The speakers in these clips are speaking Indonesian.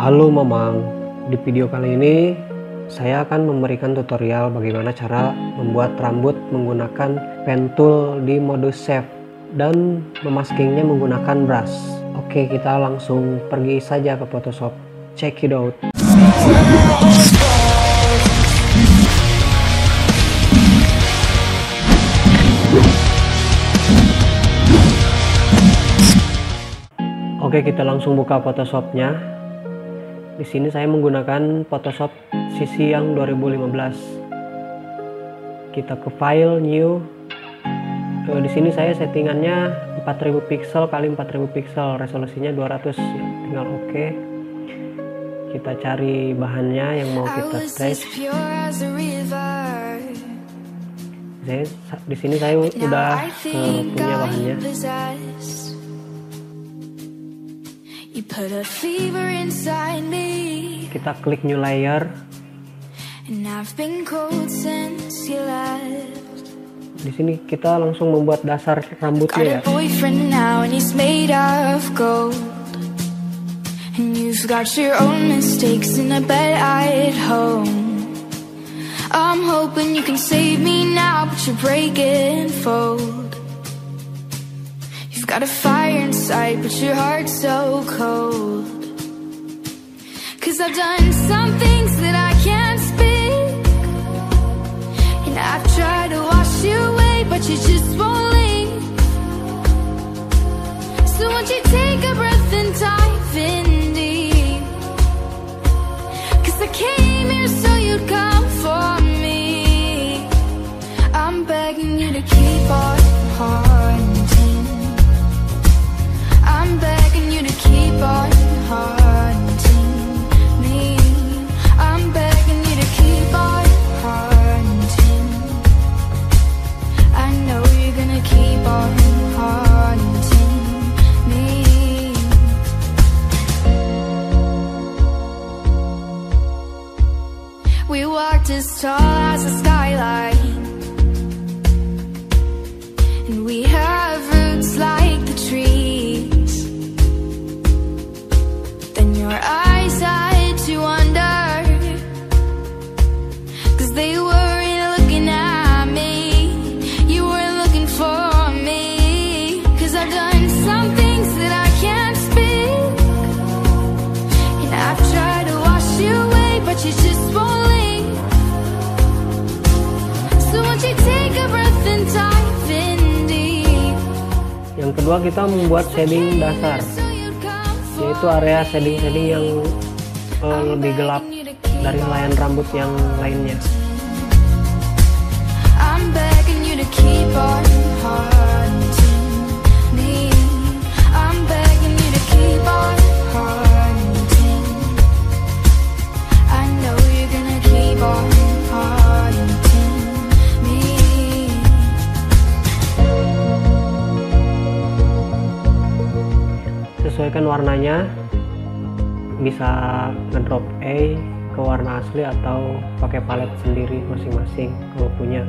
Halo Mamang, di video kali ini saya akan memberikan tutorial bagaimana cara membuat rambut menggunakan pen tool di mode save dan memaskingnya menggunakan brush. Oke kita langsung pergi saja ke Photoshop, check it out. Oke kita langsung buka Photoshopnya di sini saya menggunakan Photoshop sisi yang 2015. Kita ke file new. Di sini saya settingannya 4000 pixel kali 4000 pixel, resolusinya 200 ya. Tinggal oke. Okay. Kita cari bahannya yang mau kita trace. Saya di sini saya udah uh, punya bahannya. Kita klik new layer. Di sini kita langsung membuat dasar rambutnya ya. And you've got your own mistakes in a bed at home. I'm hoping you can save me now, but you're breaking fold. Got a fire inside, but your heart's so cold. Cause I've done some things that I can't speak. And I've tried to wash you away, but you just won't leave. So won't you take a breath and dive in deep? Cause I came here so you'd just tall as the skyline. Kedua kita membuat shading dasar yaitu area shading-shading yang uh, lebih gelap dari layan rambut yang lainnya. Warnanya bisa ngedrop A ke warna asli atau pakai palet sendiri masing-masing kalau punya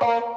Bye.